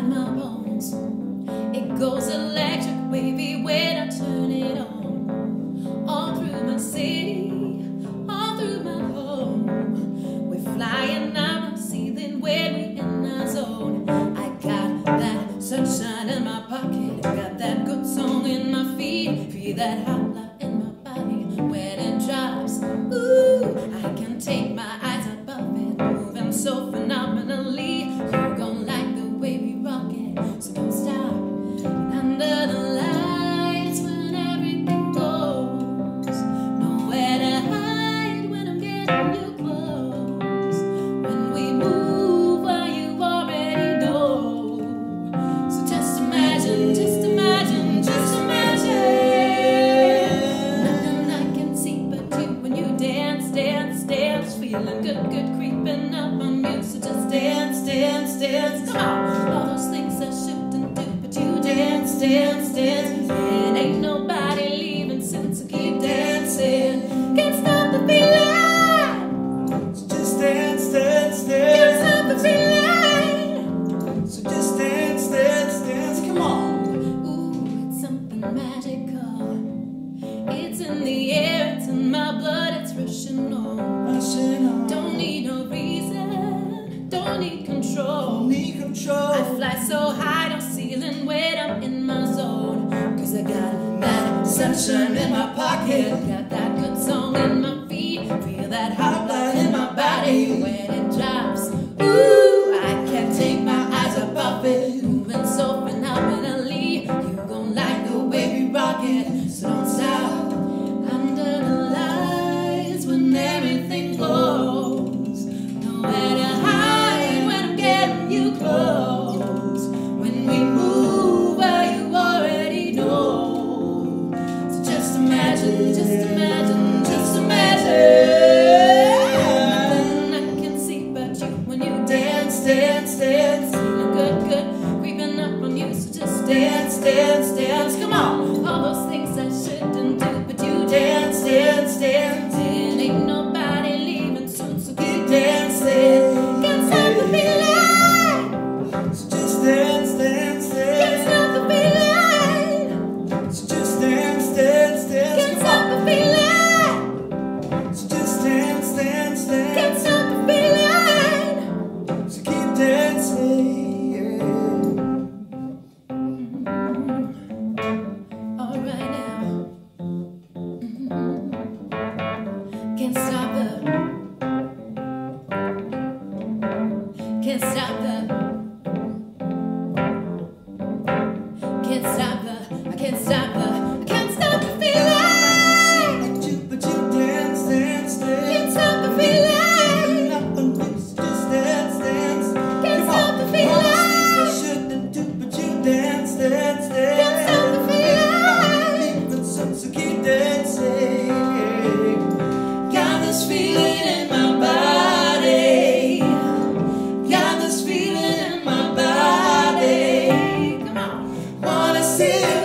inside my bones. It goes electric wavy when I turn it on. All through my city, all through my home. We're flying, I'm not ceiling when we in our zone. I got that sunshine in my pocket, got that good song in my feet, feel that good, good creeping up on you. So just dance, dance, dance. Come on, all those things I shouldn't do, but you dance, dance, dance. And ain't nobody leaving soon, so keep dancing. Can't stop the feeling. So just dance, dance, dance. Can't stop the feeling. So just dance, dance, dance. Come on. Ooh, it's something magical. It's in the air, it's in my blood, it's rushing on. Rushing on. Don't no reason, don't need control. need control. I fly so high, no ceiling when I'm in my zone. Cause I got that sunshine in my pocket, got that good song dance. Come on, all those things I shouldn't do, but you dance, dance, dance. Can't stop the. See